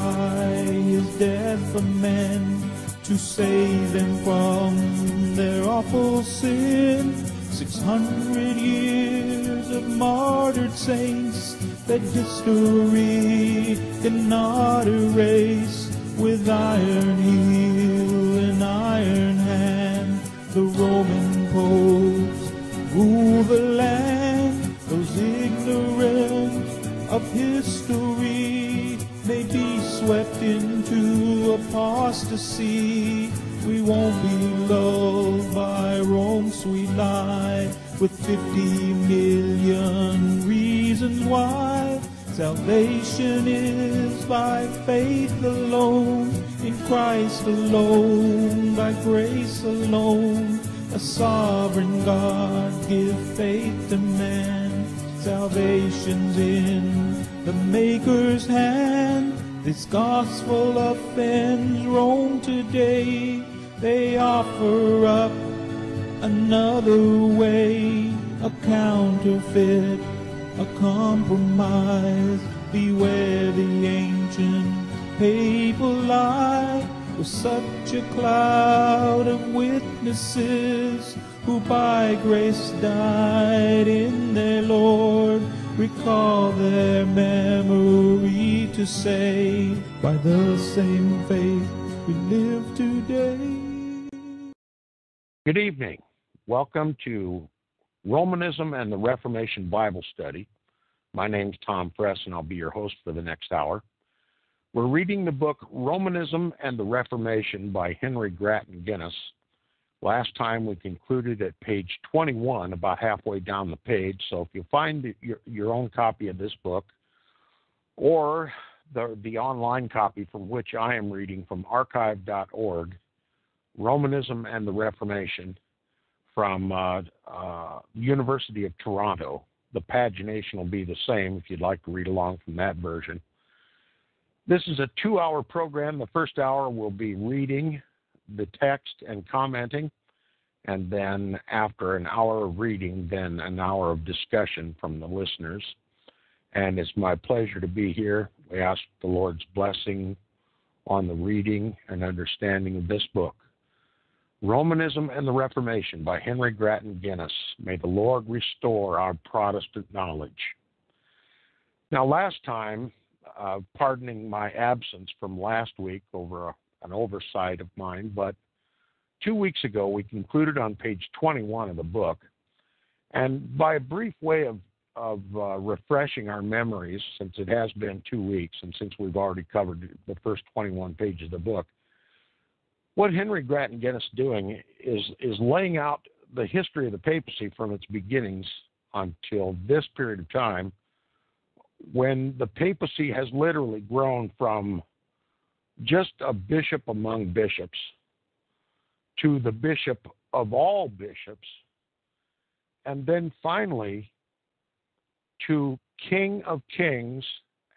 suffered alone. A sovereign God give faith to man. Salvation's in the Maker's hand. This gospel offends Rome today. They offer up another way, a counterfeit, a compromise. Beware the ancient papal lie with such a cloud of witnesses who by grace died in their Lord. Recall their memory to say, by the same faith we live today. Good evening. Welcome to Romanism and the Reformation Bible Study. My name's Tom Friess, and I'll be your host for the next hour. We're reading the book Romanism and the Reformation by Henry Grattan Guinness. Last time we concluded at page 21, about halfway down the page. So if you find your, your own copy of this book or the, the online copy from which I am reading from archive.org, Romanism and the Reformation from uh, uh, University of Toronto. The pagination will be the same if you'd like to read along from that version. This is a two hour program. The first hour will be reading the text and commenting, and then after an hour of reading, then an hour of discussion from the listeners. And it's my pleasure to be here. We ask the Lord's blessing on the reading and understanding of this book. Romanism and the Reformation by Henry Grattan Guinness. May the Lord restore our Protestant knowledge. Now, last time, uh, pardoning my absence from last week over a an oversight of mine, but two weeks ago we concluded on page 21 of the book. And by a brief way of, of uh, refreshing our memories, since it has been two weeks and since we've already covered the first 21 pages of the book, what Henry Grattan Guinness doing is, is laying out the history of the papacy from its beginnings until this period of time when the papacy has literally grown from just a bishop among bishops to the bishop of all bishops, and then finally to King of Kings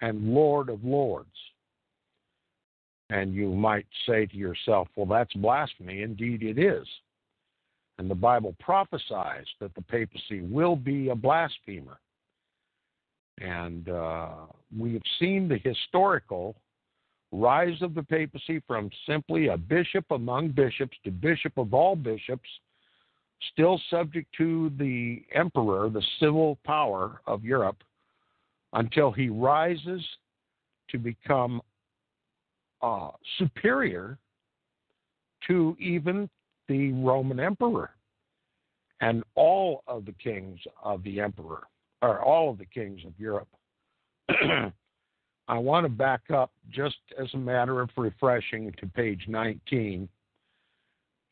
and Lord of Lords. And you might say to yourself, well, that's blasphemy. Indeed, it is. And the Bible prophesies that the papacy will be a blasphemer. And uh, we have seen the historical rise of the papacy from simply a bishop among bishops to bishop of all bishops, still subject to the emperor, the civil power of Europe, until he rises to become uh, superior to even the Roman emperor and all of the kings of the emperor, or all of the kings of Europe. I want to back up just as a matter of refreshing to page 19.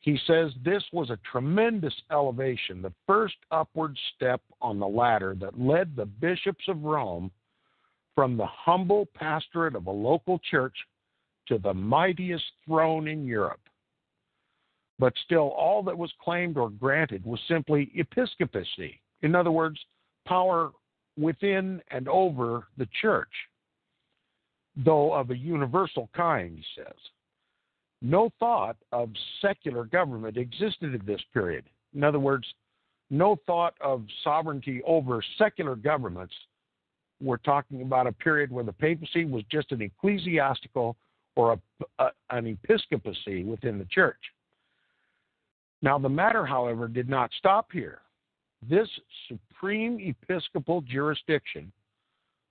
He says this was a tremendous elevation, the first upward step on the ladder that led the bishops of Rome from the humble pastorate of a local church to the mightiest throne in Europe. But still, all that was claimed or granted was simply episcopacy. In other words, power within and over the church, though of a universal kind, he says. No thought of secular government existed at this period. In other words, no thought of sovereignty over secular governments. We're talking about a period where the papacy was just an ecclesiastical or a, a, an episcopacy within the church. Now, the matter, however, did not stop here. This supreme episcopal jurisdiction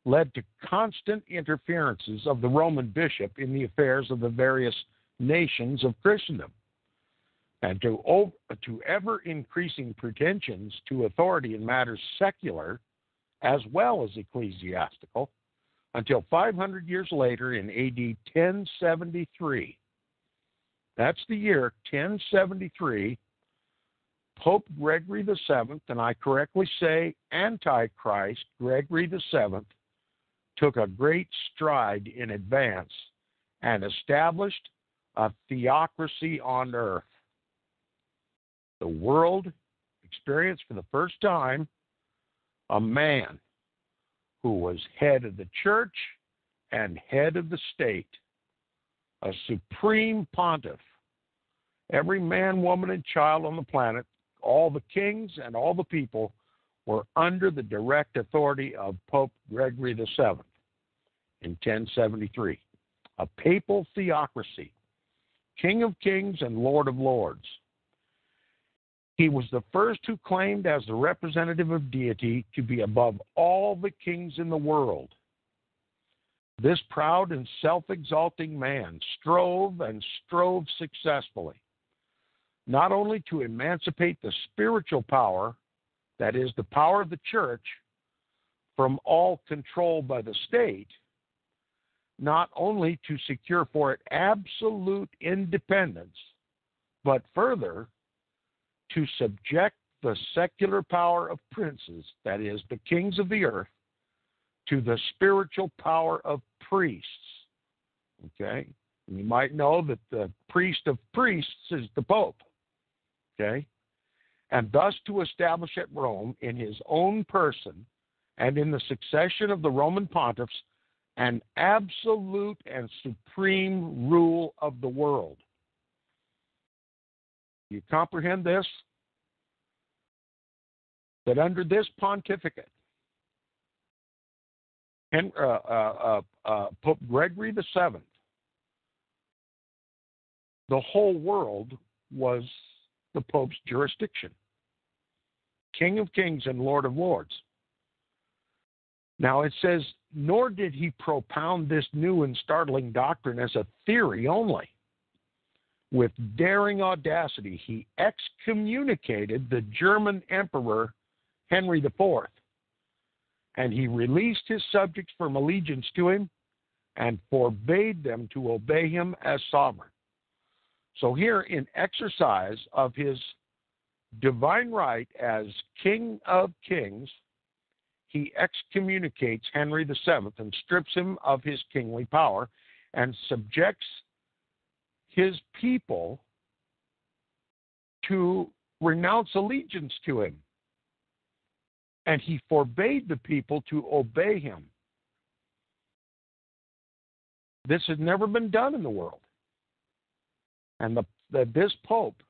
led to constant interferences of the Roman bishop in the affairs of the various nations of Christendom and to, to ever increasing pretensions to authority in matters secular as well as ecclesiastical until 500 years later in AD 1073. That's the year 1073. Pope Gregory VII, and I correctly say Antichrist Gregory VII, took a great stride in advance and established a theocracy on earth the world experienced for the first time a man who was head of the church and head of the state, a supreme pontiff. Every man, woman, and child on the planet, all the kings and all the people, were under the direct authority of Pope Gregory VII in 1073. A papal theocracy, King of kings and Lord of lords. He was the first who claimed, as the representative of deity, to be above all the kings in the world. This proud and self exalting man strove and strove successfully, not only to emancipate the spiritual power, that is, the power of the church, from all control by the state, not only to secure for it absolute independence, but further to subject the secular power of princes, that is, the kings of the earth, to the spiritual power of priests. Okay? You might know that the priest of priests is the Pope. Okay? And thus to establish at Rome in his own person and in the succession of the Roman pontiffs an absolute and supreme rule of the world. You comprehend this? That under this pontificate, uh, uh, uh, uh, Pope Gregory VII, the whole world was the Pope's jurisdiction. King of kings and Lord of lords. Now it says, nor did he propound this new and startling doctrine as a theory only. With daring audacity, he excommunicated the German Emperor Henry IV, and he released his subjects from allegiance to him and forbade them to obey him as sovereign. So, here, in exercise of his divine right as King of Kings, he excommunicates Henry VII and strips him of his kingly power and subjects his people to renounce allegiance to him. And he forbade the people to obey him. This had never been done in the world. And the, the, this Pope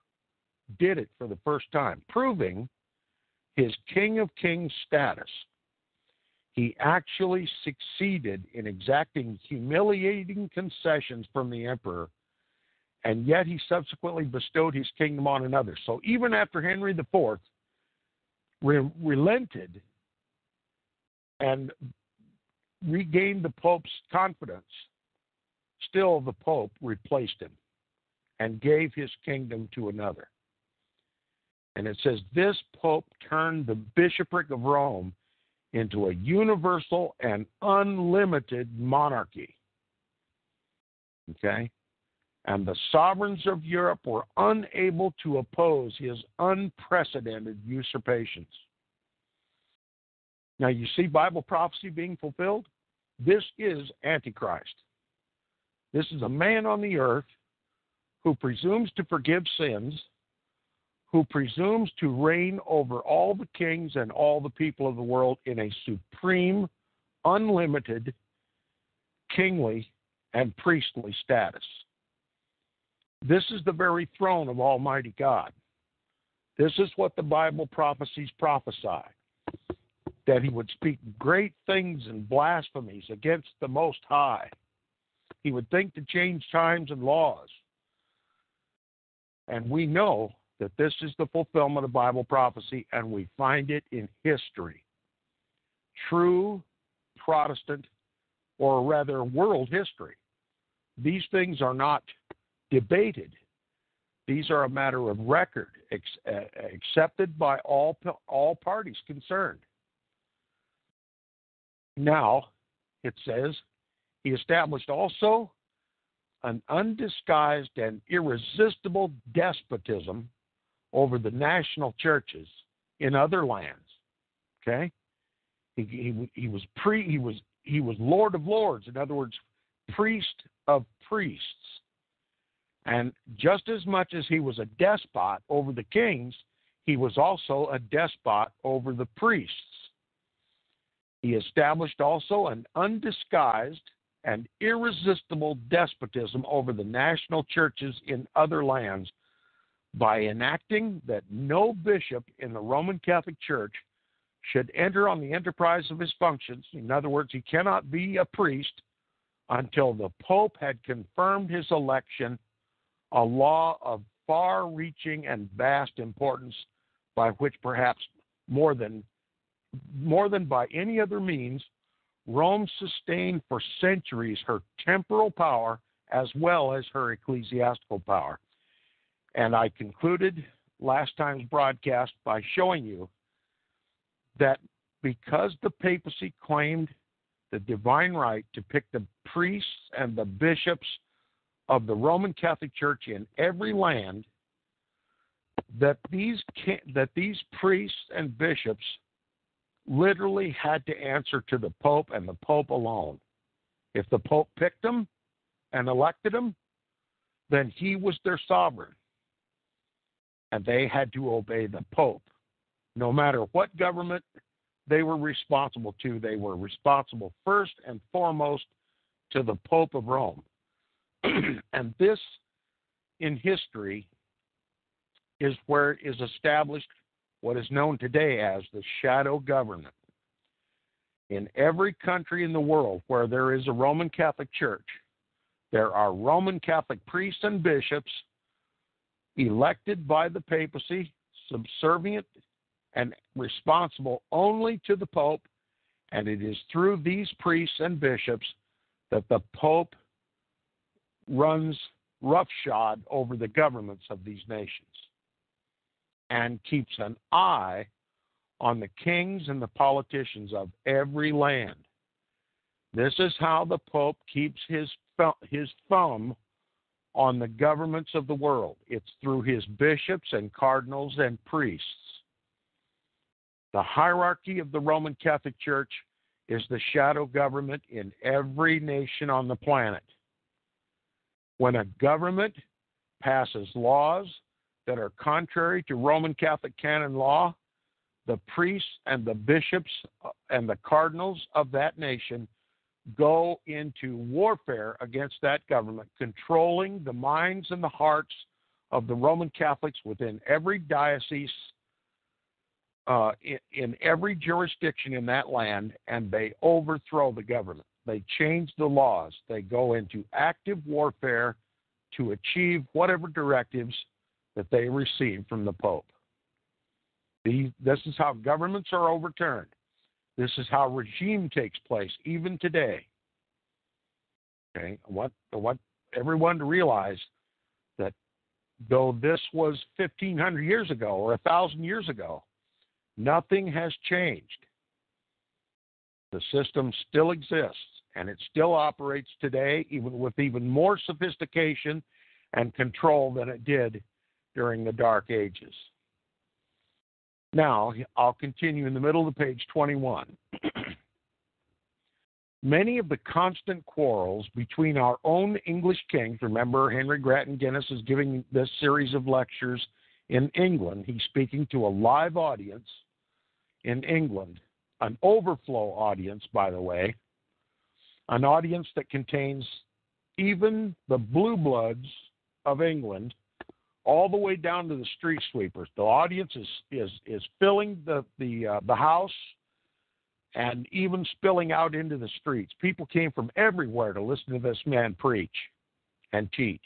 did it for the first time, proving his King of Kings status. He actually succeeded in exacting humiliating concessions from the emperor and yet he subsequently bestowed his kingdom on another. So even after Henry IV re- relented and regained the Pope's confidence, still the Pope replaced him and gave his kingdom to another. And it says this Pope turned the bishopric of Rome into a universal and unlimited monarchy. Okay? and the sovereigns of Europe were unable to oppose his unprecedented usurpations. Now, you see Bible prophecy being fulfilled? This is Antichrist. This is a man on the earth who presumes to forgive sins, who presumes to reign over all the kings and all the people of the world in a supreme, unlimited, kingly, and priestly status. This is the very throne of Almighty God. This is what the Bible prophecies prophesy that he would speak great things and blasphemies against the Most High. He would think to change times and laws. And we know that this is the fulfillment of Bible prophecy, and we find it in history. True Protestant, or rather world history. These things are not debated. These are a matter of record, uh, accepted by all all parties concerned. Now, it says, he established also an undisguised and irresistible despotism over the national churches in other lands. Okay, he, he, he was pre he was he was Lord of Lords. In other words, priest of priests. And just as much as he was a despot over the kings, he was also a despot over the priests. He established also an undisguised and irresistible despotism over the national churches in other lands by enacting that no bishop in the Roman Catholic Church should enter on the enterprise of his functions. In other words, he cannot be a priest until the Pope had confirmed his election, a law of far reaching and vast importance by which perhaps more than more than by any other means, Rome sustained for centuries her temporal power as well as her ecclesiastical power. And I concluded last time's broadcast by showing you that because the papacy claimed the divine right to pick the priests and the bishops of the Roman Catholic Church in every land, that these that these priests and bishops literally had to answer to the Pope and the Pope alone. If the Pope picked them and elected them, then he was their sovereign. And they had to obey the Pope. No matter what government they were responsible to, they were responsible first and foremost to the Pope of Rome. and this, in history, is where it is established what is known today as the shadow government. In every country in the world where there is a Roman Catholic Church, there are Roman Catholic priests and bishops elected by the papacy, subservient and responsible only to the Pope, and it is through these priests and bishops that the Pope runs roughshod over the governments of these nations and keeps an eye on the kings and the politicians of every land. This is how the Pope keeps his, his thumb on the governments of the world. It's through his bishops and cardinals and priests. The hierarchy of the Roman Catholic Church is the shadow government in every nation on the planet. When a government passes laws that are contrary to Roman Catholic canon law, the priests and the bishops uh, and the cardinals of that nation go into warfare against that government, controlling the minds and the hearts of the Roman Catholics within every diocese, uh, in, in every jurisdiction in that land, and they overthrow the government. They change the laws. They go into active warfare to achieve whatever directives that they receive from the Pope. This is how governments are overturned. This is how regime takes place even today. Okay, what what everyone to realize that though this was 1500 years ago or 1000 years ago, nothing has changed. The system still exists and it still operates today even with even more sophistication and control than it did during the Dark Ages. Now, I'll continue in the middle of the page 21. Many of the constant quarrels between our own English kings, remember Henry Grattan Guinness is giving this series of lectures in England. He's speaking to a live audience in England, an overflow audience, by the way, an audience that contains even the blue bloods of England all the way down to the street sweepers. The audience is is is filling the the uh, the house and even spilling out into the streets. People came from everywhere to listen to this man preach and teach.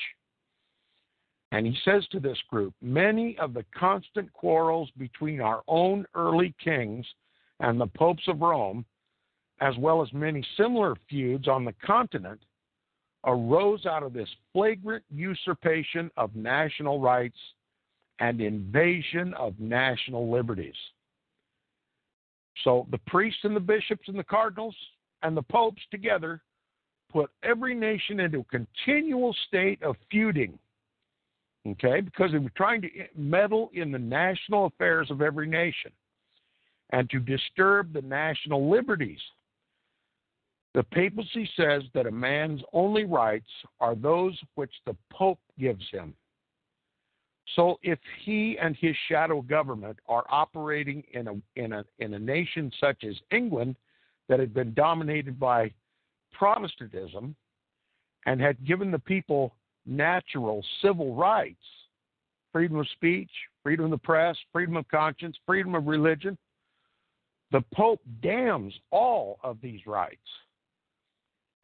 And he says to this group, many of the constant quarrels between our own early kings and the popes of Rome, as well as many similar feuds on the continent, arose out of this flagrant usurpation of national rights and invasion of national liberties. So the priests and the bishops and the cardinals and the popes together put every nation into a continual state of feuding. Okay, because they were trying to meddle in the national affairs of every nation and to disturb the national liberties the papacy says that a man's only rights are those which the Pope gives him. So if he and his shadow government are operating in a, in a, in a nation such as England that had been dominated by Protestantism and had given the people natural civil rights, freedom of speech, freedom of the press, freedom of conscience, freedom of religion, the Pope damns all of these rights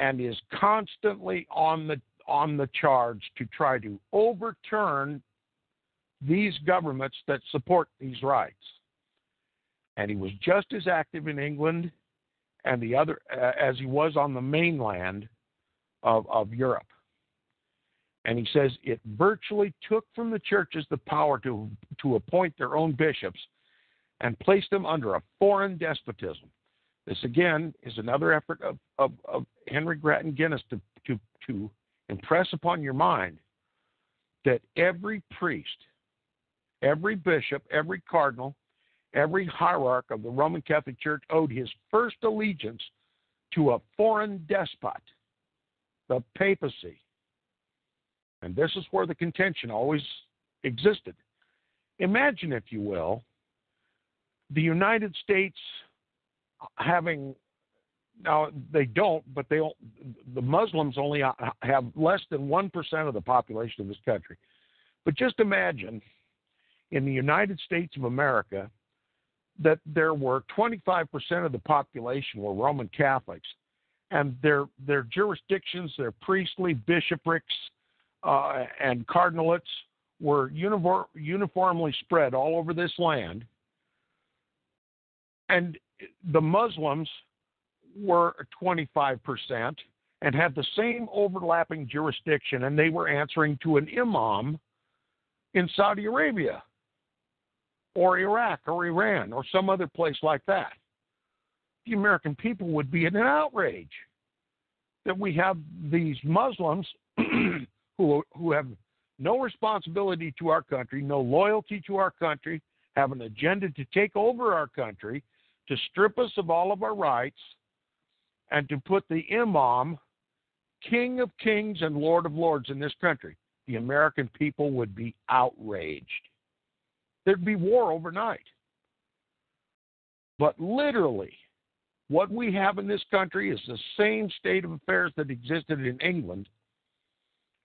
and is constantly on the on the charge to try to overturn these governments that support these rights. And he was just as active in England and the other uh, as he was on the mainland of, of Europe. And he says it virtually took from the churches the power to, to appoint their own bishops and placed them under a foreign despotism. This again is another effort of, of, of Henry Grattan Guinness to, to, to impress upon your mind that every priest, every bishop, every cardinal, every hierarch of the Roman Catholic Church owed his first allegiance to a foreign despot, the papacy. And this is where the contention always existed. Imagine, if you will, the United States having now they don't, but they the Muslims only have less than one percent of the population of this country. But just imagine in the United States of America that there were 25% of the population were Roman Catholics, and their their jurisdictions, their priestly bishoprics uh, and cardinalates were uniform, uniformly spread all over this land. And the Muslims were 25% and had the same overlapping jurisdiction, and they were answering to an imam in Saudi Arabia or Iraq or Iran or some other place like that. The American people would be in an outrage that we have these Muslims who, who have no responsibility to our country, no loyalty to our country, have an agenda to take over our country, to strip us of all of our rights and to put the imam, king of kings and lord of lords in this country, the American people would be outraged. There'd be war overnight. But literally, what we have in this country is the same state of affairs that existed in England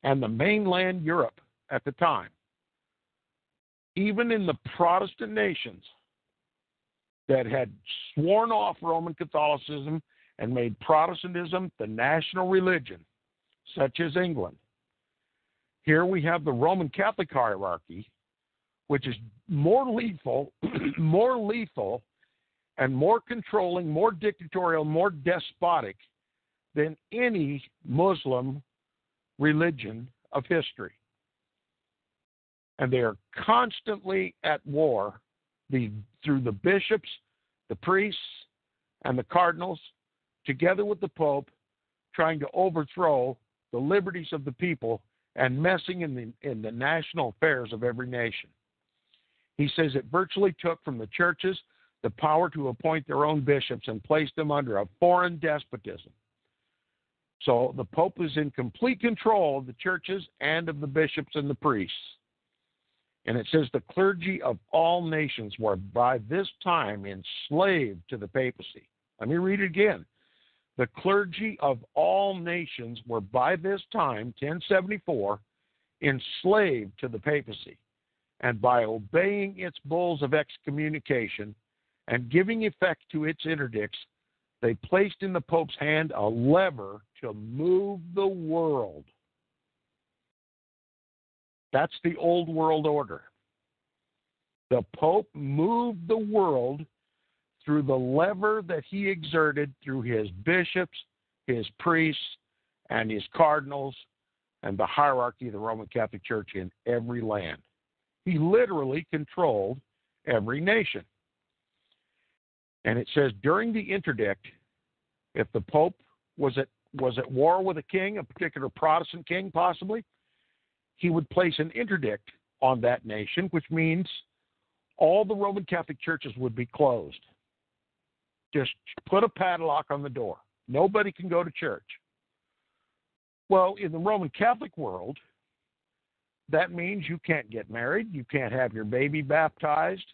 and the mainland Europe at the time. Even in the Protestant nations, that had sworn off Roman Catholicism and made Protestantism the national religion, such as England. Here we have the Roman Catholic hierarchy, which is more lethal, more lethal, and more controlling, more dictatorial, more despotic than any Muslim religion of history. And they are constantly at war the, through the bishops, the priests, and the cardinals, together with the Pope, trying to overthrow the liberties of the people and messing in the, in the national affairs of every nation. He says it virtually took from the churches the power to appoint their own bishops and place them under a foreign despotism. So the Pope is in complete control of the churches and of the bishops and the priests. And it says the clergy of all nations were by this time enslaved to the papacy. Let me read it again. The clergy of all nations were by this time, 1074, enslaved to the papacy. And by obeying its bulls of excommunication and giving effect to its interdicts, they placed in the Pope's hand a lever to move the world. That's the old world order. The Pope moved the world through the lever that he exerted through his bishops, his priests, and his cardinals, and the hierarchy of the Roman Catholic Church in every land. He literally controlled every nation. And it says during the interdict, if the Pope was at was at war with a king, a particular Protestant king possibly, he would place an interdict on that nation, which means all the Roman Catholic churches would be closed. Just put a padlock on the door. Nobody can go to church. Well, in the Roman Catholic world, that means you can't get married, you can't have your baby baptized,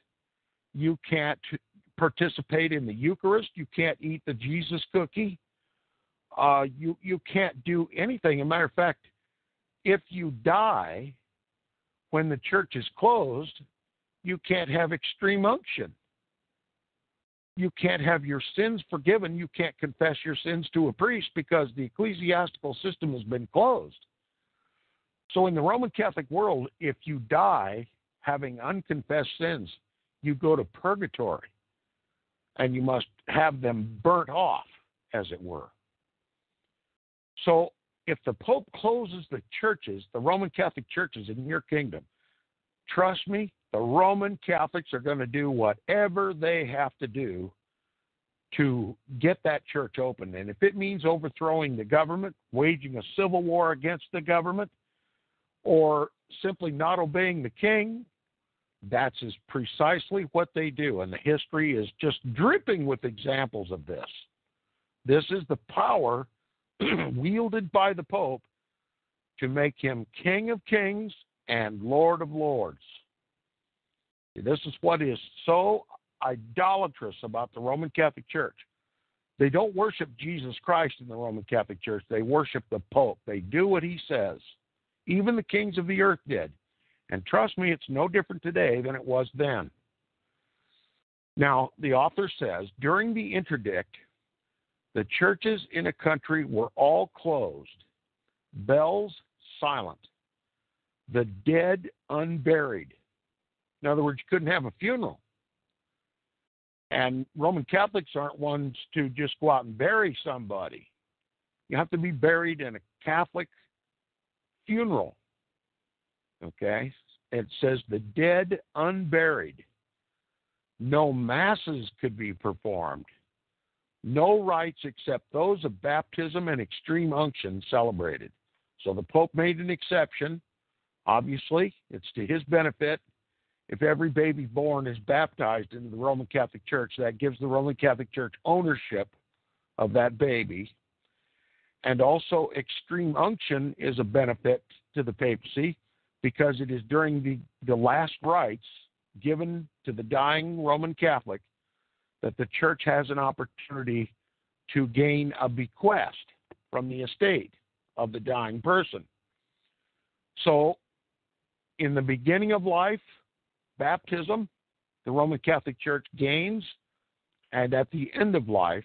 you can't participate in the Eucharist, you can't eat the Jesus cookie, uh, you you can't do anything. As a matter of fact, if you die when the church is closed, you can't have extreme unction. You can't have your sins forgiven. You can't confess your sins to a priest because the ecclesiastical system has been closed. So, in the Roman Catholic world, if you die having unconfessed sins, you go to purgatory and you must have them burnt off, as it were. So, if the Pope closes the churches, the Roman Catholic churches in your kingdom, trust me, the Roman Catholics are going to do whatever they have to do to get that church open. And if it means overthrowing the government, waging a civil war against the government, or simply not obeying the king, that's is precisely what they do. And the history is just dripping with examples of this. This is the power wielded by the Pope to make him King of Kings and Lord of Lords. This is what is so idolatrous about the Roman Catholic Church. They don't worship Jesus Christ in the Roman Catholic Church, they worship the Pope. They do what he says. Even the kings of the earth did. And trust me, it's no different today than it was then. Now, the author says during the interdict, the churches in a country were all closed, bells silent, the dead unburied. In other words, you couldn't have a funeral. And Roman Catholics aren't ones to just go out and bury somebody. You have to be buried in a Catholic funeral. Okay? It says the dead unburied. No masses could be performed. No rites except those of baptism and extreme unction celebrated. So the Pope made an exception. Obviously, it's to his benefit. If every baby born is baptized into the Roman Catholic Church, that gives the Roman Catholic Church ownership of that baby. And also, extreme unction is a benefit to the papacy because it is during the, the last rites given to the dying Roman Catholic that the church has an opportunity to gain a bequest from the estate of the dying person. So, in the beginning of life, baptism, the Roman Catholic Church gains, and at the end of life,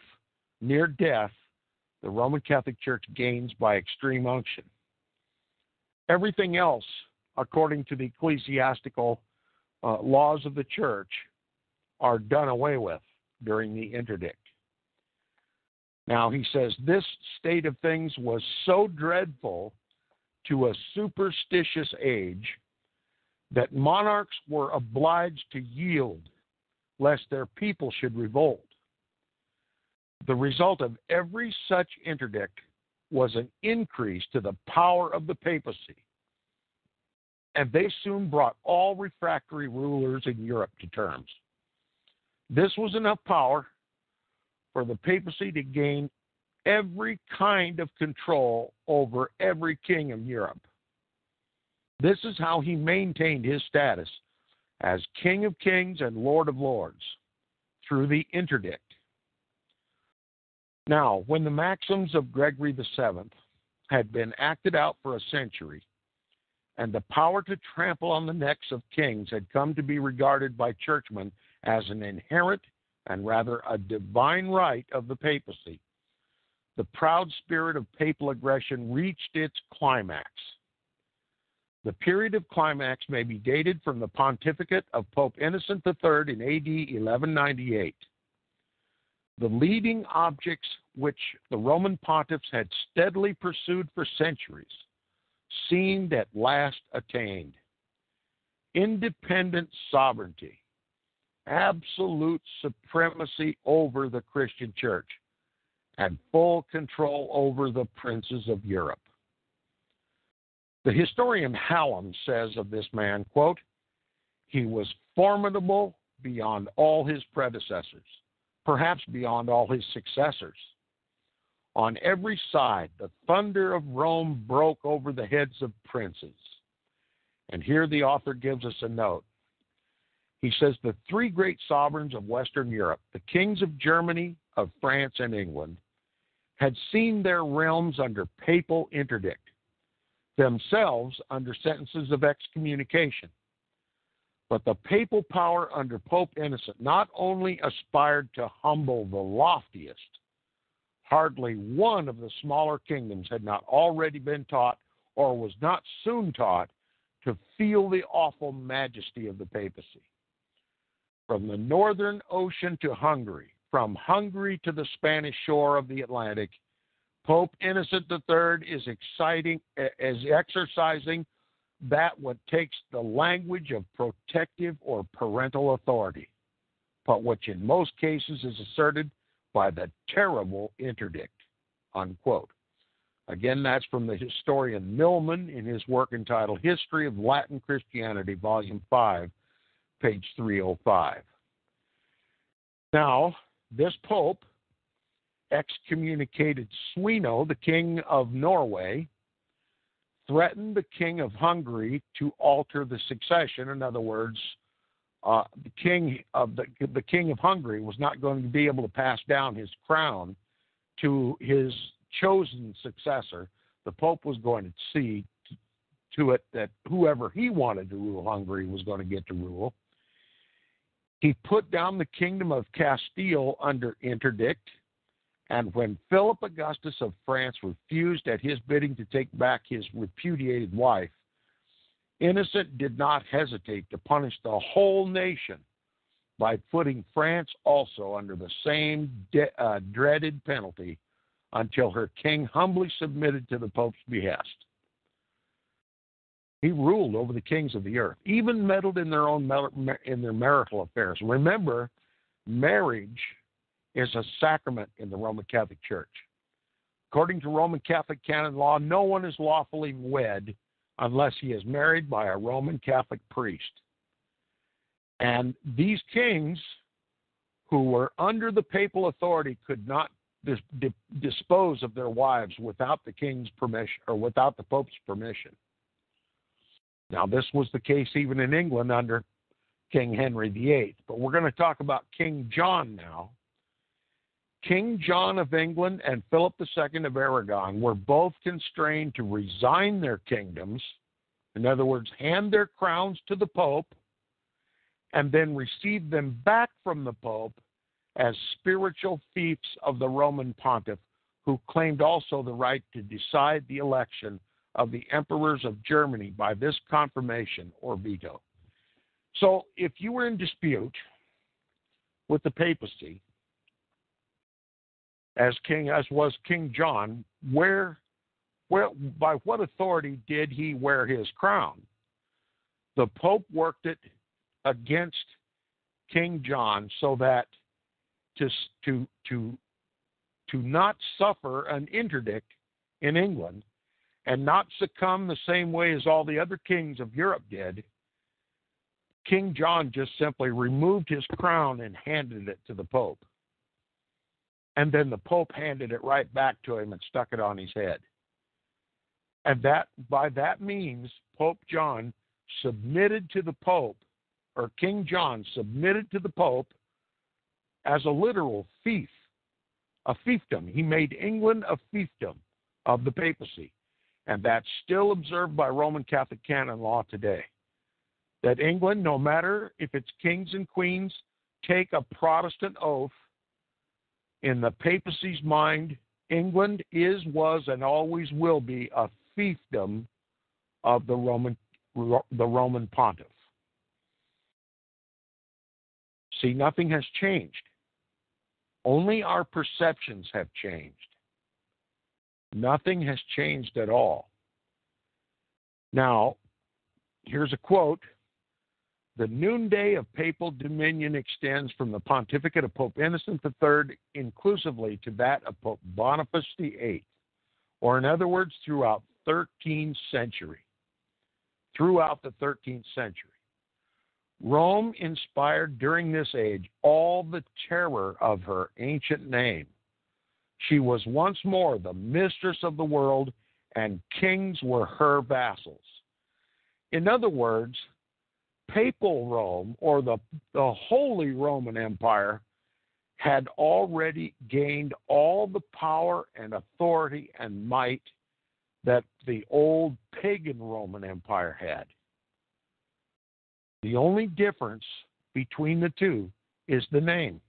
near death, the Roman Catholic Church gains by extreme unction. Everything else, according to the ecclesiastical uh, laws of the church, are done away with during the interdict. Now, he says this state of things was so dreadful to a superstitious age that monarchs were obliged to yield lest their people should revolt. The result of every such interdict was an increase to the power of the papacy, and they soon brought all refractory rulers in Europe to terms. This was enough power for the papacy to gain every kind of control over every king of Europe. This is how he maintained his status as King of Kings and Lord of Lords through the interdict. Now, when the maxims of Gregory VII had been acted out for a century, and the power to trample on the necks of kings had come to be regarded by churchmen as an inherent and rather a divine right of the papacy, the proud spirit of papal aggression reached its climax. The period of climax may be dated from the pontificate of Pope Innocent III in AD 1198. The leading objects which the Roman pontiffs had steadily pursued for centuries seemed at last attained. Independent sovereignty, absolute supremacy over the Christian church, and full control over the princes of Europe. The historian Hallam says of this man, quote, he was formidable beyond all his predecessors, perhaps beyond all his successors. On every side, the thunder of Rome broke over the heads of princes. And here the author gives us a note. He says the three great sovereigns of Western Europe, the kings of Germany, of France, and England, had seen their realms under papal interdict themselves under sentences of excommunication. But the papal power under Pope Innocent not only aspired to humble the loftiest, hardly one of the smaller kingdoms had not already been taught or was not soon taught to feel the awful majesty of the papacy. From the northern ocean to Hungary, from Hungary to the Spanish shore of the Atlantic, Pope Innocent III is exciting uh, is exercising that what takes the language of protective or parental authority, but which in most cases is asserted by the terrible interdict. Unquote. Again, that's from the historian Milman in his work entitled History of Latin Christianity, Volume 5, page 305. Now, this Pope excommunicated Swino, the king of Norway, threatened the king of Hungary to alter the succession. In other words, uh, the king of the, the king of Hungary was not going to be able to pass down his crown to his chosen successor. The Pope was going to see to it that whoever he wanted to rule Hungary was going to get to rule. He put down the kingdom of Castile under interdict and when Philip Augustus of France refused at his bidding to take back his repudiated wife, Innocent did not hesitate to punish the whole nation by putting France also under the same de- uh, dreaded penalty until her king humbly submitted to the Pope's behest. He ruled over the kings of the earth, even meddled in their own in their marital affairs. Remember, marriage is a sacrament in the Roman Catholic Church. According to Roman Catholic canon law, no one is lawfully wed unless he is married by a Roman Catholic priest. And these kings who were under the papal authority could not dis- dispose of their wives without the king's permission or without the pope's permission. Now, this was the case even in England under King Henry VIII. But we're going to talk about King John now, King John of England and Philip II of Aragon were both constrained to resign their kingdoms, in other words, hand their crowns to the Pope, and then receive them back from the Pope as spiritual fiefs of the Roman pontiff, who claimed also the right to decide the election of the emperors of Germany by this confirmation or veto. So, if you were in dispute with the papacy, as king as was King John, where where by what authority did he wear his crown? The Pope worked it against King John so that to to to to not suffer an interdict in England and not succumb the same way as all the other kings of Europe did, King John just simply removed his crown and handed it to the Pope. And then the Pope handed it right back to him and stuck it on his head. And that by that means, Pope John submitted to the Pope, or King John submitted to the Pope as a literal fief, a fiefdom. He made England a fiefdom of the papacy. And that's still observed by Roman Catholic canon law today. That England, no matter if it's kings and queens, take a Protestant oath, in the papacy's mind, England is, was, and always will be a fiefdom of the Roman, the Roman pontiff. See, nothing has changed. Only our perceptions have changed. Nothing has changed at all. Now, here's a quote The noonday of papal dominion extends from the pontificate of Pope Innocent III inclusively to that of Pope Boniface VIII, or in other words, throughout 13th century. Throughout the 13th century. Rome inspired during this age all the terror of her ancient name. She was once more the mistress of the world, and kings were her vassals. In other words, papal Rome, or the, the Holy Roman Empire, had already gained all the power and authority and might that the old pagan Roman Empire had. The only difference between the two is the name.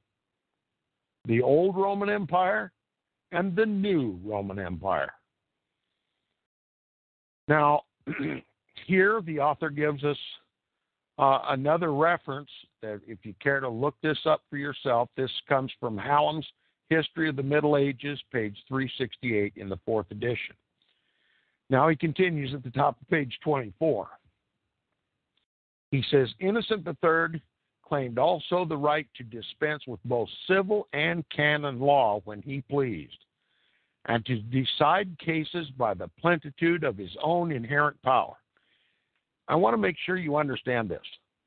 The old Roman Empire and the new Roman Empire. Now, here the author gives us uh, another reference that if you care to look this up for yourself, this comes from Hallam's History of the Middle Ages, page 368 in the fourth edition. Now he continues at the top of page 24. He says Innocent III claimed also the right to dispense with both civil and canon law when he pleased, and to decide cases by the plenitude of his own inherent power. I want to make sure you understand this.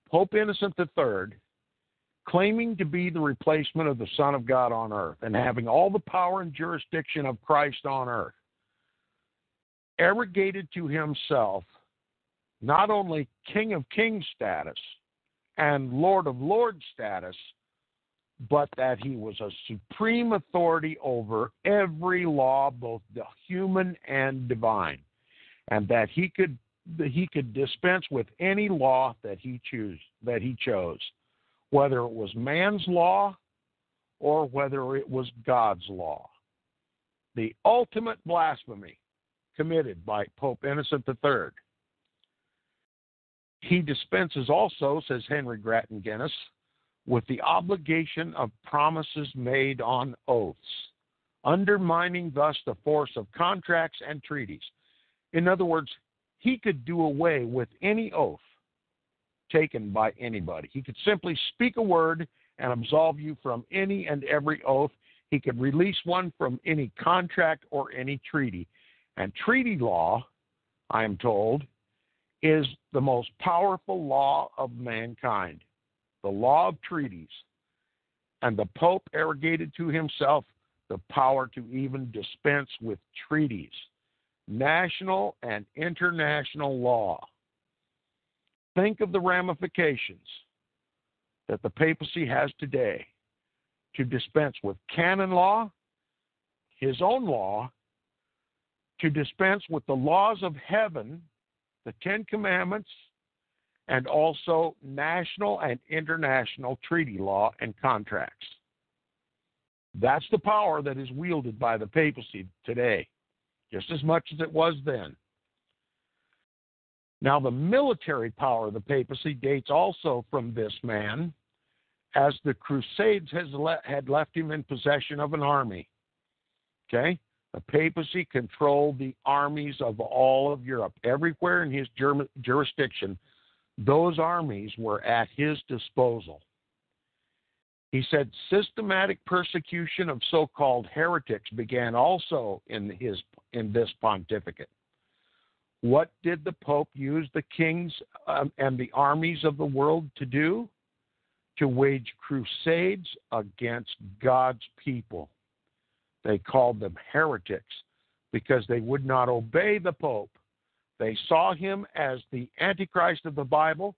Pope Innocent III, claiming to be the replacement of the Son of God on earth and having all the power and jurisdiction of Christ on earth, arrogated to himself not only King of Kings status and Lord of Lords status, but that he was a supreme authority over every law, both the human and divine, and that he could he could dispense with any law that he choose that he chose, whether it was man's law or whether it was God's law. The ultimate blasphemy committed by Pope Innocent III he dispenses also, says Henry Grattan Guinness, with the obligation of promises made on oaths, undermining thus the force of contracts and treaties. In other words, he could do away with any oath taken by anybody. He could simply speak a word and absolve you from any and every oath. He could release one from any contract or any treaty. And treaty law, I am told, is the most powerful law of mankind, the law of treaties. And the Pope arrogated to himself the power to even dispense with treaties, national and international law. Think of the ramifications that the papacy has today to dispense with canon law, his own law, to dispense with the laws of heaven the Ten Commandments, and also national and international treaty law and contracts. That's the power that is wielded by the papacy today, just as much as it was then. Now, the military power of the papacy dates also from this man, as the Crusades le- had left him in possession of an army. Okay? The papacy controlled the armies of all of Europe. Everywhere in his jurisdiction, those armies were at his disposal. He said systematic persecution of so-called heretics began also in his in this pontificate. What did the Pope use the kings um, and the armies of the world to do? To wage crusades against God's people. They called them heretics because they would not obey the Pope They saw him as the Antichrist of the Bible.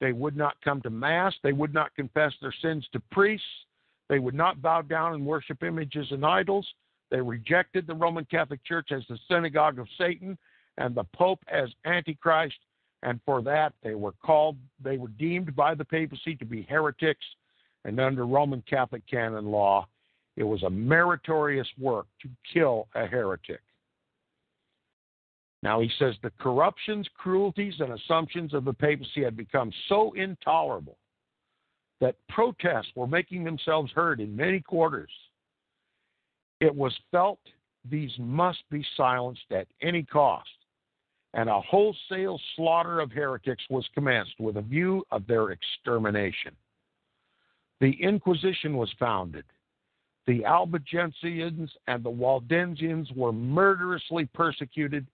They would not come to Mass. They would not confess their sins to priests. They would not bow down and worship images and idols. They rejected the Roman Catholic Church as the synagogue of Satan and the Pope as Antichrist. And for that, they were called, they were deemed by the papacy to be heretics. And under Roman Catholic canon law, it was a meritorious work to kill a heretic. Now he says the corruptions, cruelties, and assumptions of the papacy had become so intolerable that protests were making themselves heard in many quarters. It was felt these must be silenced at any cost, and a wholesale slaughter of heretics was commenced with a view of their extermination. The Inquisition was founded. The Albigensians and the Waldensians were murderously persecuted,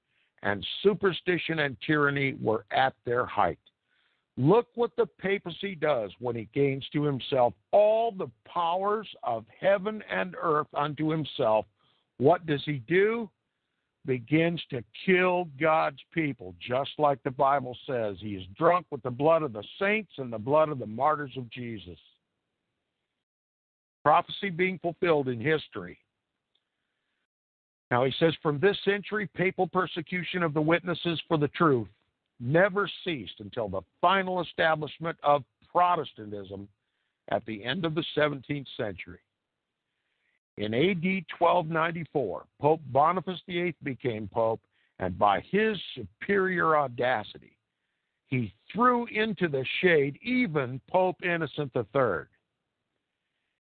and superstition and tyranny were at their height. Look what the papacy does when he gains to himself all the powers of heaven and earth unto himself. What does he do? Begins to kill God's people, just like the Bible says. He is drunk with the blood of the saints and the blood of the martyrs of Jesus. Prophecy being fulfilled in history. Now he says, from this century, papal persecution of the witnesses for the truth never ceased until the final establishment of Protestantism at the end of the 17th century. In AD 1294, Pope Boniface VIII became Pope, and by his superior audacity, he threw into the shade even Pope Innocent III.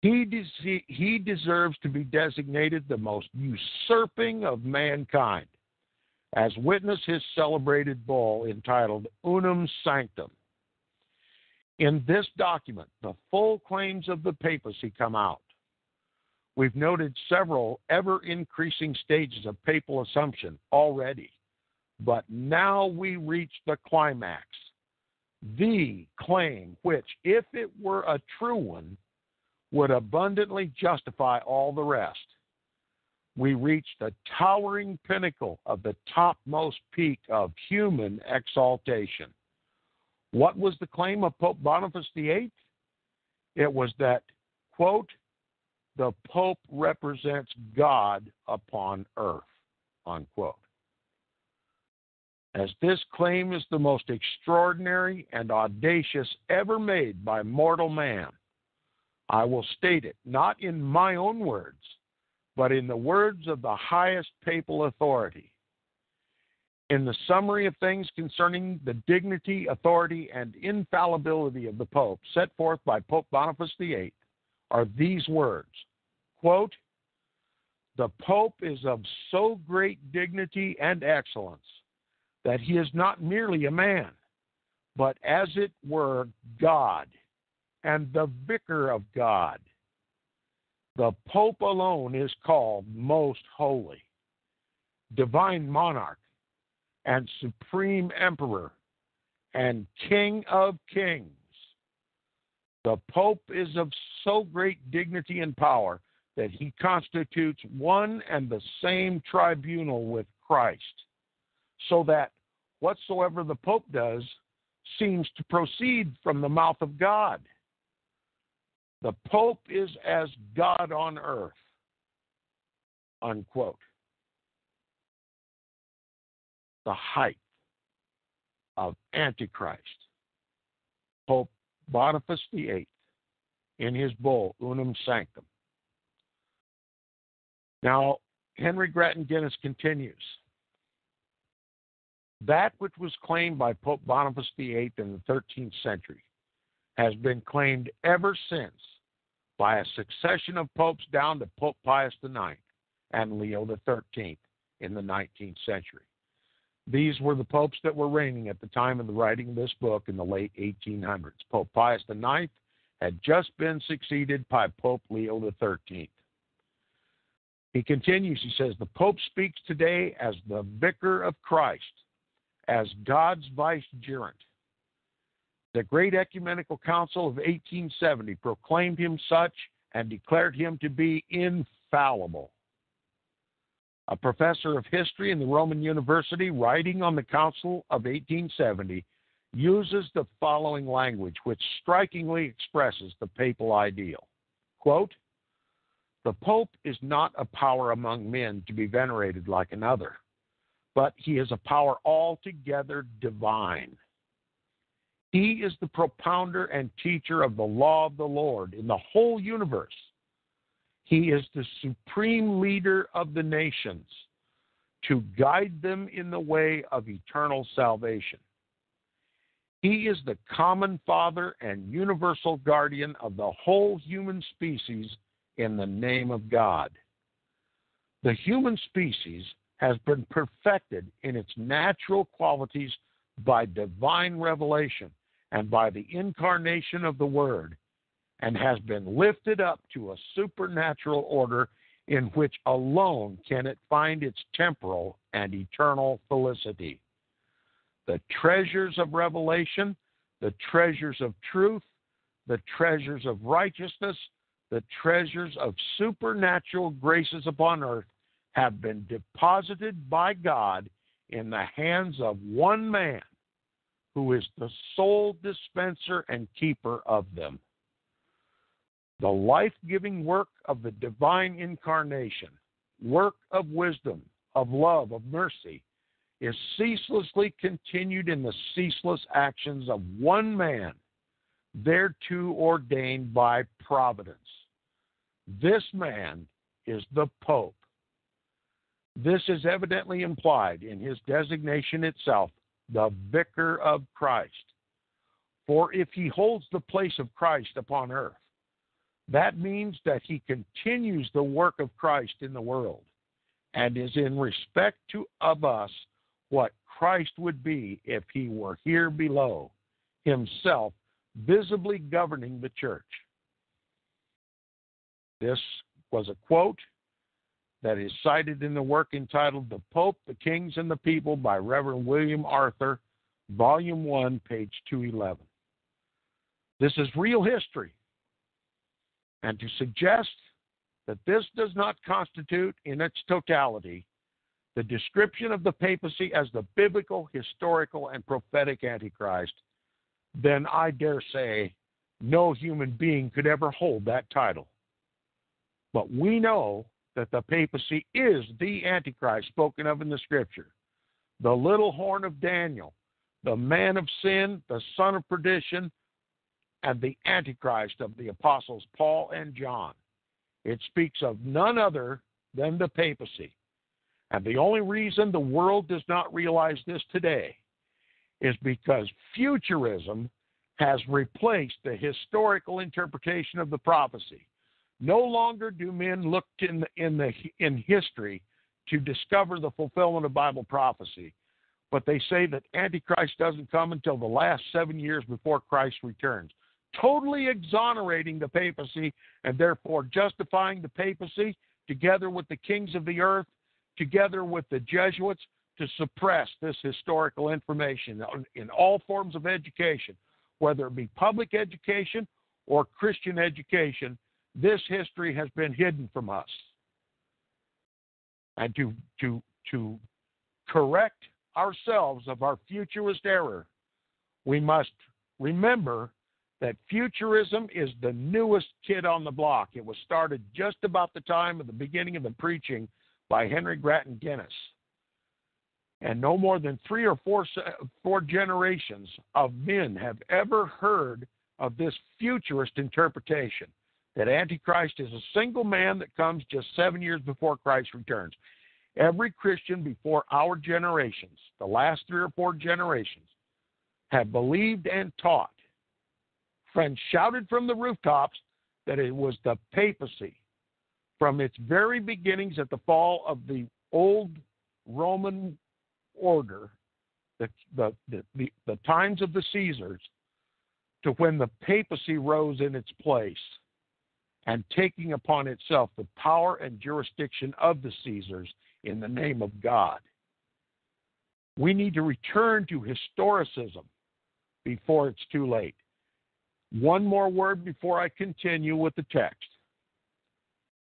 He, des- he deserves to be designated the most usurping of mankind as witness his celebrated bull entitled Unum Sanctum. In this document, the full claims of the papacy come out. We've noted several ever increasing stages of papal assumption already, but now we reach the climax. The claim, which, if it were a true one, would abundantly justify all the rest we reach the towering pinnacle of the topmost peak of human exaltation. What was the claim of Pope Boniface VIII? It was that, quote, the Pope represents God upon earth, unquote. As this claim is the most extraordinary and audacious ever made by mortal man, I will state it not in my own words, but in the words of the highest papal authority. In the summary of things concerning the dignity, authority, and infallibility of the Pope set forth by Pope Boniface VIII are these words quote, The Pope is of so great dignity and excellence that he is not merely a man, but as it were God and the vicar of God the Pope alone is called most holy, divine monarch, and supreme emperor, and king of kings. The Pope is of so great dignity and power that he constitutes one and the same tribunal with Christ, so that whatsoever the Pope does seems to proceed from the mouth of God. The Pope is as God on earth. Unquote. The height of Antichrist. Pope Boniface VIII in his bull, Unum Sanctum. Now, Henry Grattan Guinness continues. That which was claimed by Pope Boniface VIII in the 13th century has been claimed ever since by a succession of popes down to Pope Pius IX and Leo XIII in the 19th century. These were the popes that were reigning at the time of the writing of this book in the late 1800s. Pope Pius IX had just been succeeded by Pope Leo XIII. He continues, he says, The Pope speaks today as the vicar of Christ, as God's vicegerent, the Great Ecumenical Council of 1870 proclaimed him such and declared him to be infallible. a professor of history in the Roman University, writing on the Council of 1870, uses the following language, which strikingly expresses the papal ideal. Quote, the Pope is not a power among men to be venerated like another, but he is a power altogether divine. He is the propounder and teacher of the law of the Lord in the whole universe. He is the supreme leader of the nations to guide them in the way of eternal salvation. He is the common father and universal guardian of the whole human species in the name of God. The human species has been perfected in its natural qualities by divine revelation and by the incarnation of the Word, and has been lifted up to a supernatural order in which alone can it find its temporal and eternal felicity. The treasures of revelation, the treasures of truth, the treasures of righteousness, the treasures of supernatural graces upon earth have been deposited by God in the hands of one man who is the sole dispenser and keeper of them. The life giving work of the divine incarnation, work of wisdom, of love, of mercy, is ceaselessly continued in the ceaseless actions of one man, thereto ordained by providence. This man is the Pope. This is evidently implied in his designation itself, the Vicar of Christ. For if he holds the place of Christ upon earth, that means that he continues the work of Christ in the world and is in respect to of us what Christ would be if he were here below, himself visibly governing the church. This was a quote that is cited in the work entitled The Pope, the Kings, and the People by Reverend William Arthur, Volume 1, page 211. This is real history. And to suggest that this does not constitute, in its totality, the description of the papacy as the biblical, historical, and prophetic Antichrist, then I dare say no human being could ever hold that title. But we know that the papacy is the Antichrist spoken of in the scripture. The little horn of Daniel, the man of sin, the son of perdition, and the Antichrist of the apostles Paul and John. It speaks of none other than the papacy. And the only reason the world does not realize this today is because futurism has replaced the historical interpretation of the prophecy. No longer do men look in the, in the in history to discover the fulfillment of Bible prophecy, but they say that Antichrist doesn't come until the last seven years before Christ returns, totally exonerating the papacy and therefore justifying the papacy together with the kings of the earth, together with the Jesuits, to suppress this historical information in all forms of education, whether it be public education or Christian education this history has been hidden from us. And to, to, to correct ourselves of our futurist error, we must remember that futurism is the newest kid on the block. It was started just about the time of the beginning of the preaching by Henry Grattan Guinness. And no more than three or four, four generations of men have ever heard of this futurist interpretation that Antichrist is a single man that comes just seven years before Christ returns. Every Christian before our generations, the last three or four generations, have believed and taught. Friends shouted from the rooftops that it was the papacy from its very beginnings at the fall of the old Roman order, the, the, the, the, the times of the Caesars, to when the papacy rose in its place and taking upon itself the power and jurisdiction of the Caesars in the name of God. We need to return to historicism before it's too late. One more word before I continue with the text.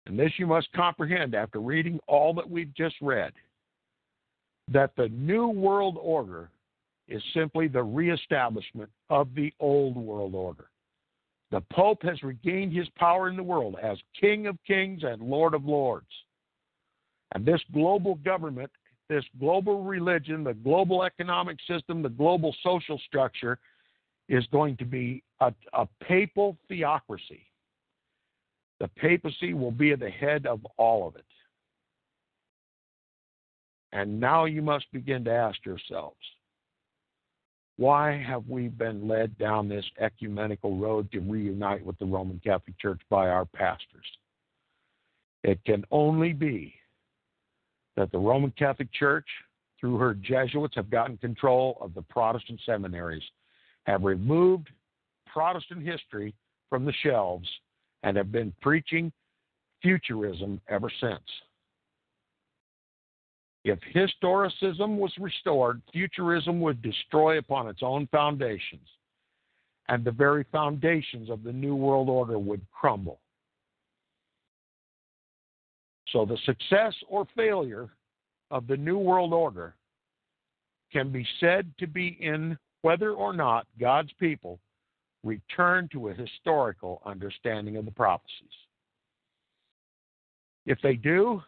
and this you must comprehend after reading all that we've just read, that the New World Order is simply the reestablishment of the old world order. The Pope has regained his power in the world as King of Kings and Lord of Lords. And this global government, this global religion, the global economic system, the global social structure is going to be a, a papal theocracy. The papacy will be at the head of all of it. And now you must begin to ask yourselves why have we been led down this ecumenical road to reunite with the Roman Catholic Church by our pastors? It can only be that the Roman Catholic Church, through her Jesuits, have gotten control of the Protestant seminaries, have removed Protestant history from the shelves, and have been preaching futurism ever since. If historicism was restored, futurism would destroy upon its own foundations, and the very foundations of the New World Order would crumble. So the success or failure of the New World Order can be said to be in whether or not God's people return to a historical understanding of the prophecies. If they do,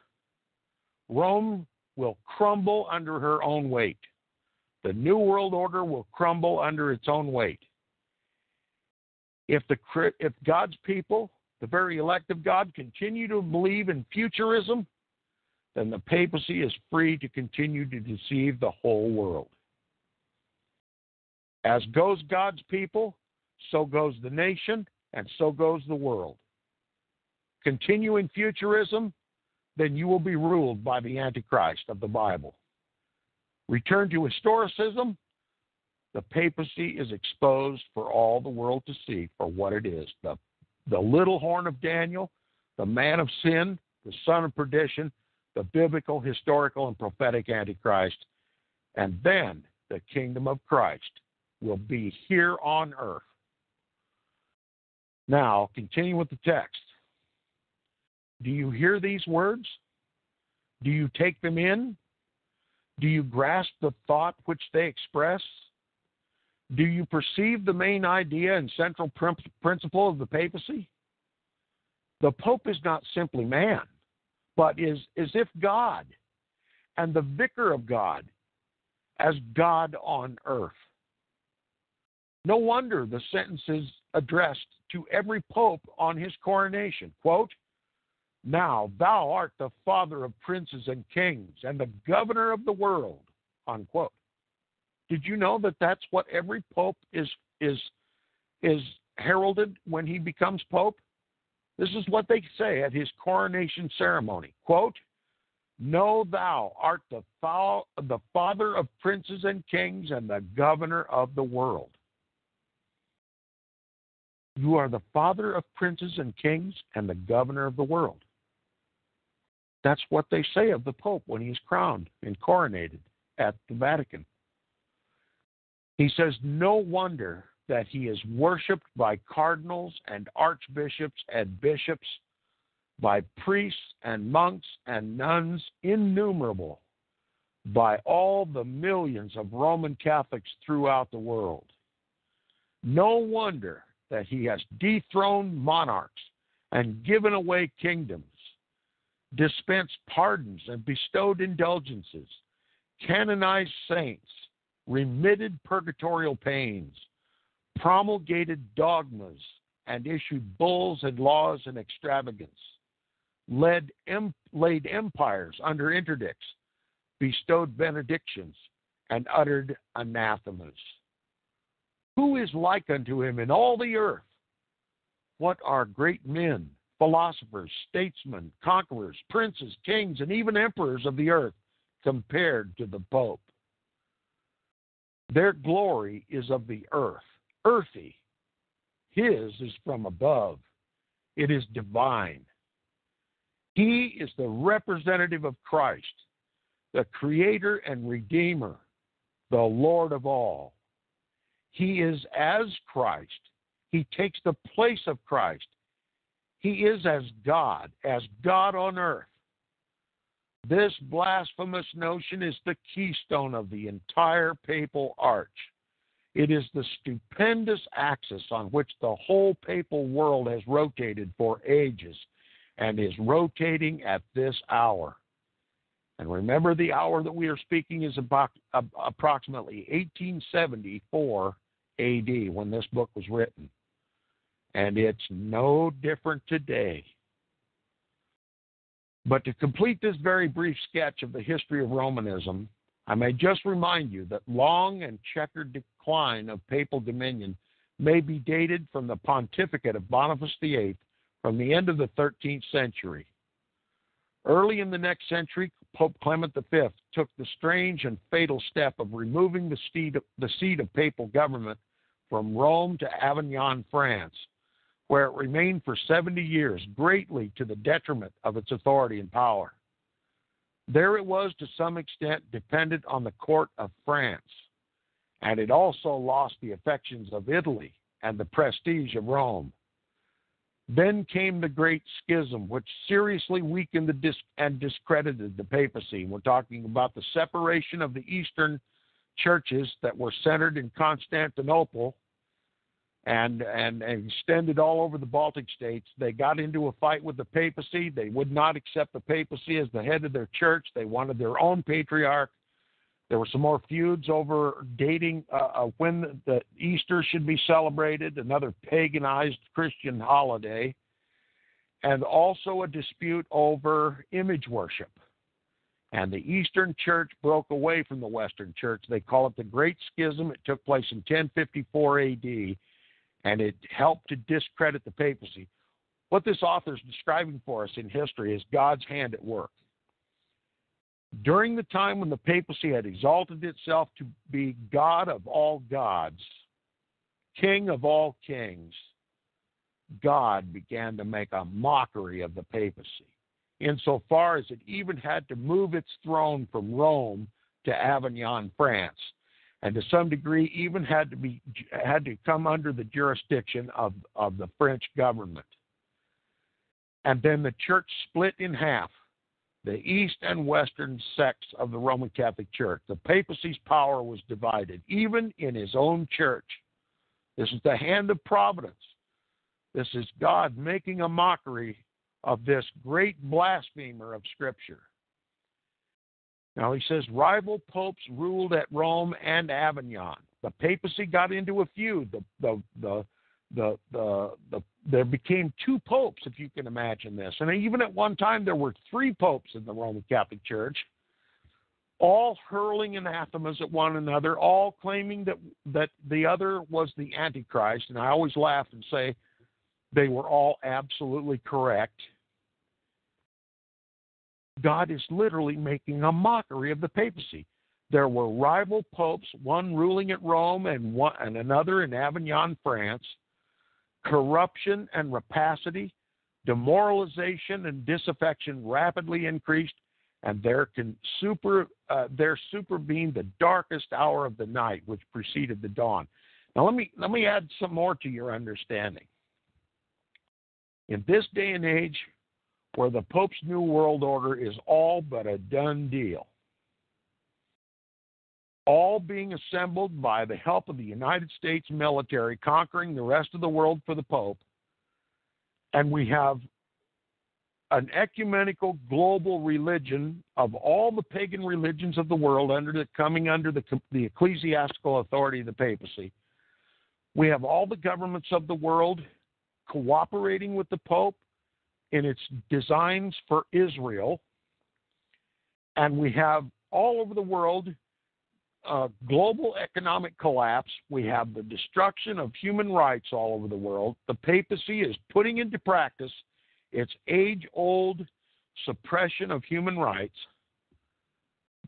Rome will crumble under her own weight. The New World Order will crumble under its own weight. If, the, if God's people, the very elect of God, continue to believe in futurism, then the papacy is free to continue to deceive the whole world. As goes God's people, so goes the nation, and so goes the world. Continuing futurism then you will be ruled by the Antichrist of the Bible. Return to historicism, the papacy is exposed for all the world to see for what it is the, the little horn of Daniel, the man of sin, the son of perdition, the biblical, historical, and prophetic Antichrist. And then the kingdom of Christ will be here on earth. Now, continue with the text. Do you hear these words? Do you take them in? Do you grasp the thought which they express? Do you perceive the main idea and central principle of the papacy? The Pope is not simply man, but is as if God and the vicar of God as God on earth. No wonder the sentence is addressed to every pope on his coronation. Quote, now thou art the father of princes and kings and the governor of the world. Unquote. Did you know that that's what every pope is is is heralded when he becomes pope? This is what they say at his coronation ceremony. Quote, Know thou art the, the father of princes and kings and the governor of the world. You are the father of princes and kings and the governor of the world. That's what they say of the Pope when he's crowned and coronated at the Vatican. He says, No wonder that he is worshiped by cardinals and archbishops and bishops, by priests and monks and nuns innumerable, by all the millions of Roman Catholics throughout the world. No wonder that he has dethroned monarchs and given away kingdoms dispensed pardons and bestowed indulgences, canonized saints, remitted purgatorial pains, promulgated dogmas, and issued bulls and laws and extravagants, led em- laid empires under interdicts, bestowed benedictions, and uttered anathemas. Who is like unto him in all the earth? What are great men philosophers, statesmen, conquerors, princes, kings, and even emperors of the earth compared to the Pope. Their glory is of the earth, earthy. His is from above, it is divine. He is the representative of Christ, the creator and redeemer, the Lord of all. He is as Christ. He takes the place of Christ He is as God, as God on earth. This blasphemous notion is the keystone of the entire papal arch. It is the stupendous axis on which the whole papal world has rotated for ages and is rotating at this hour. And remember, the hour that we are speaking is about, uh, approximately 1874 AD when this book was written. And it's no different today. But to complete this very brief sketch of the history of Romanism, I may just remind you that long and checkered decline of papal dominion may be dated from the pontificate of Boniface VIII from the end of the 13th century. Early in the next century, Pope Clement V took the strange and fatal step of removing the seat of, the seat of papal government from Rome to Avignon, France, where it remained for 70 years, greatly to the detriment of its authority and power. There it was to some extent dependent on the court of France, and it also lost the affections of Italy and the prestige of Rome. Then came the Great Schism, which seriously weakened the dis- and discredited the papacy. We're talking about the separation of the Eastern churches that were centered in Constantinople and, and, extended all over the Baltic states. They got into a fight with the papacy. They would not accept the papacy as the head of their church. They wanted their own patriarch. There were some more feuds over dating uh, uh, when the Easter should be celebrated, another paganized Christian holiday, and also a dispute over image worship. And the Eastern Church broke away from the Western Church. They call it the Great Schism. It took place in 1054 AD, and it helped to discredit the papacy. What this author is describing for us in history is God's hand at work. During the time when the papacy had exalted itself to be God of all gods, King of all kings, God began to make a mockery of the papacy, insofar as it even had to move its throne from Rome to Avignon, France, and to some degree even had to be had to come under the jurisdiction of, of the French government. And then the church split in half the east and western sects of the Roman Catholic Church. The papacy's power was divided, even in his own church. This is the hand of providence. This is God making a mockery of this great blasphemer of Scripture. Now he says rival popes ruled at Rome and Avignon. The papacy got into a feud. The the the the, the, the, there became two popes, if you can imagine this. And even at one time, there were three popes in the Roman Catholic Church, all hurling anathemas at one another, all claiming that, that the other was the Antichrist. And I always laugh and say they were all absolutely correct. God is literally making a mockery of the papacy. There were rival popes, one ruling at Rome and one and another in Avignon, France corruption and rapacity, demoralization and disaffection rapidly increased, and there can super uh, there supervened the darkest hour of the night, which preceded the dawn. Now let me let me add some more to your understanding. In this day and age, where the Pope's New World Order is all but a done deal, all being assembled by the help of the United States military, conquering the rest of the world for the Pope. And we have an ecumenical global religion of all the pagan religions of the world under the, coming under the, the ecclesiastical authority of the papacy. We have all the governments of the world cooperating with the Pope in its designs for Israel. And we have all over the world uh, global economic collapse. We have the destruction of human rights all over the world. The papacy is putting into practice its age old suppression of human rights.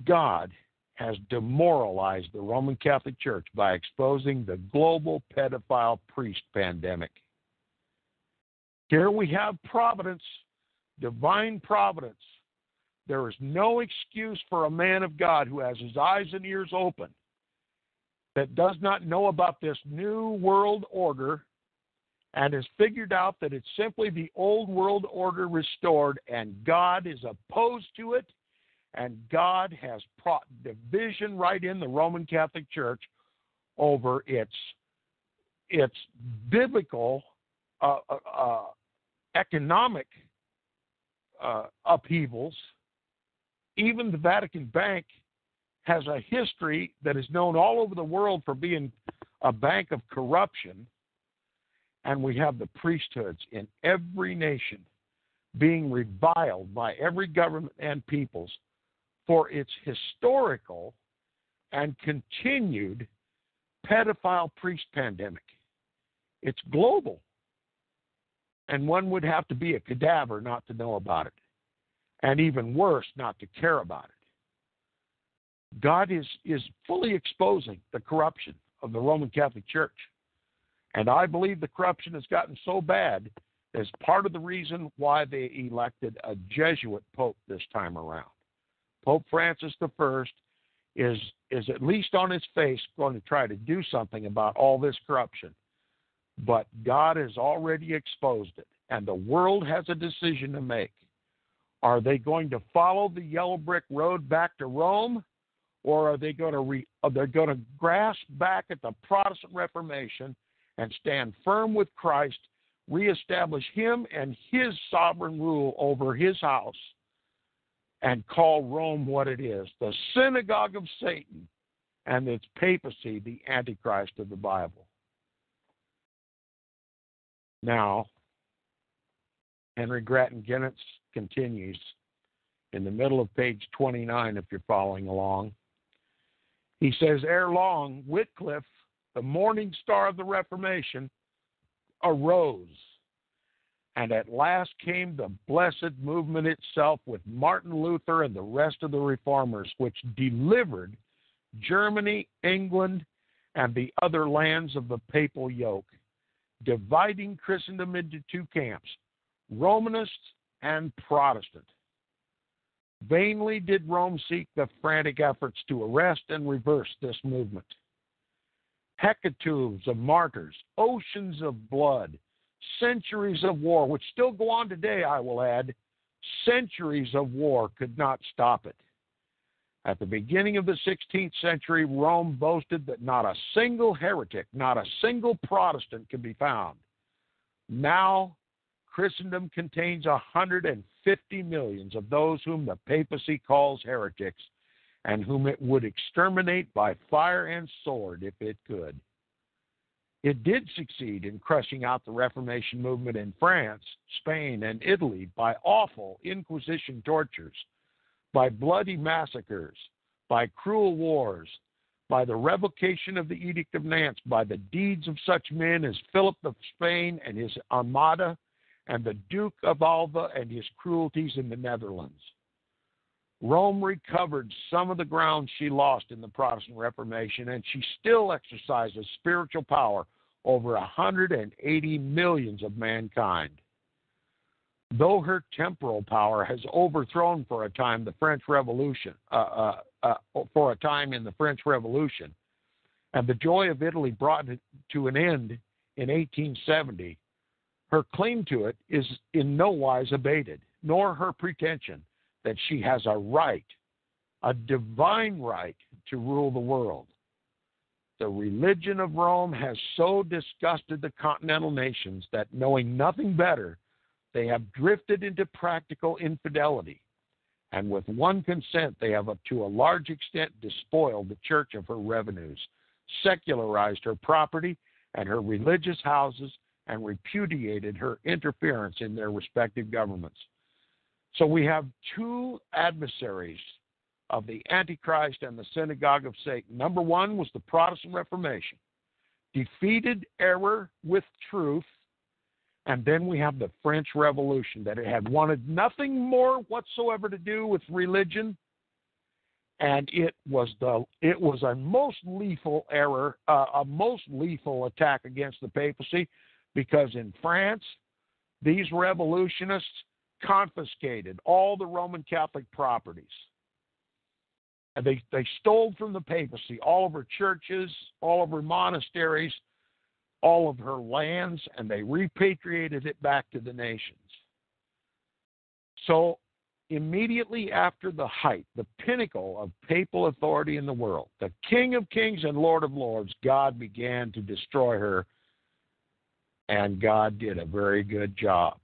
God has demoralized the Roman Catholic Church by exposing the global pedophile priest pandemic. Here we have providence, divine providence, there is no excuse for a man of God who has his eyes and ears open that does not know about this new world order and has figured out that it's simply the old world order restored, and God is opposed to it, and God has brought division right in the Roman Catholic Church over its its biblical uh, uh, uh economic uh, upheavals. Even the Vatican Bank has a history that is known all over the world for being a bank of corruption and we have the priesthoods in every nation being reviled by every government and peoples for its historical and continued pedophile priest pandemic. It's global. And one would have to be a cadaver not to know about it. And even worse, not to care about it. God is, is fully exposing the corruption of the Roman Catholic Church. And I believe the corruption has gotten so bad as part of the reason why they elected a Jesuit pope this time around. Pope Francis I is is at least on his face going to try to do something about all this corruption. But God has already exposed it, and the world has a decision to make. Are they going to follow the yellow brick road back to Rome, or are they going to re, are they going to grasp back at the Protestant Reformation and stand firm with Christ, reestablish him and his sovereign rule over his house, and call Rome what it is the synagogue of Satan and its papacy the Antichrist of the Bible. Now, Henry Grattan Guinness continues in the middle of page 29 if you're following along. He says, Ere long, Wycliffe the morning star of the Reformation, arose. And at last came the blessed movement itself with Martin Luther and the rest of the reformers, which delivered Germany, England, and the other lands of the papal yoke, dividing Christendom into two camps Romanists and Protestant. Vainly did Rome seek the frantic efforts to arrest and reverse this movement hecatombs of martyrs, oceans of blood, centuries of war, which still go on today, I will add, centuries of war could not stop it. At the beginning of the 16th century, Rome boasted that not a single heretic, not a single Protestant could be found. Now, Christendom contains 150 millions of those whom the papacy calls heretics, and whom it would exterminate by fire and sword if it could. It did succeed in crushing out the Reformation movement in France, Spain, and Italy by awful Inquisition tortures, by bloody massacres, by cruel wars, by the revocation of the Edict of Nantes, by the deeds of such men as Philip of Spain and his Armada, and the Duke of Alva and his cruelties in the Netherlands. Rome recovered some of the ground she lost in the Protestant Reformation, and she still exercises spiritual power over 180 millions of mankind. Though her temporal power has overthrown for a time the French Revolution, uh, uh, uh, for a time in the French Revolution, and the joy of Italy brought it to an end in 1870, her claim to it is in no wise abated, nor her pretension that she has a right, a divine right, to rule the world. The religion of Rome has so disgusted the continental nations that, knowing nothing better, they have drifted into practical infidelity. And with one consent, they have, to a large extent, despoiled the church of her revenues, secularized her property and her religious houses, and repudiated her interference in their respective governments. So we have two adversaries of the Antichrist and the synagogue of Satan. Number one was the Protestant Reformation, defeated error with truth. And then we have the French Revolution that it had wanted nothing more whatsoever to do with religion, and it was the it was a most lethal error, uh, a most lethal attack against the papacy, because in France, these revolutionists confiscated all the Roman Catholic properties. And they, they stole from the papacy all of her churches, all of her monasteries, all of her lands and they repatriated it back to the nations. So, immediately after the height, the pinnacle of papal authority in the world, the King of Kings and Lord of Lords, God began to destroy her, and God did a very good job.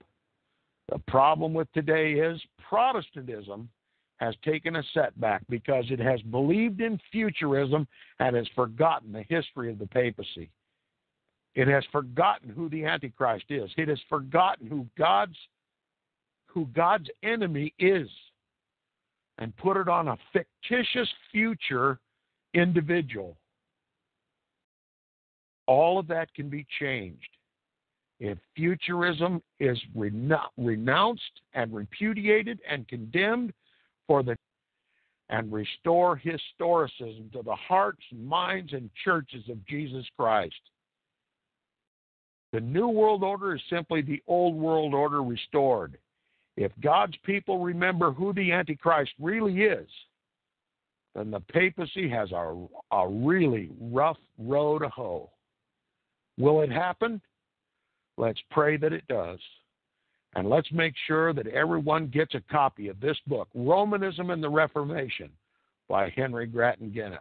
The problem with today is Protestantism has taken a setback because it has believed in futurism and has forgotten the history of the papacy. It has forgotten who the Antichrist is. It has forgotten who God's who God's enemy is and put it on a fictitious future individual. All of that can be changed. If futurism is renounced and repudiated and condemned for the and restore historicism to the hearts, minds, and churches of Jesus Christ. The New World Order is simply the Old World Order restored. If God's people remember who the Antichrist really is, then the papacy has a, a really rough road to hoe. Will it happen? Let's pray that it does. And let's make sure that everyone gets a copy of this book, Romanism and the Reformation, by Henry Grattan Guinness.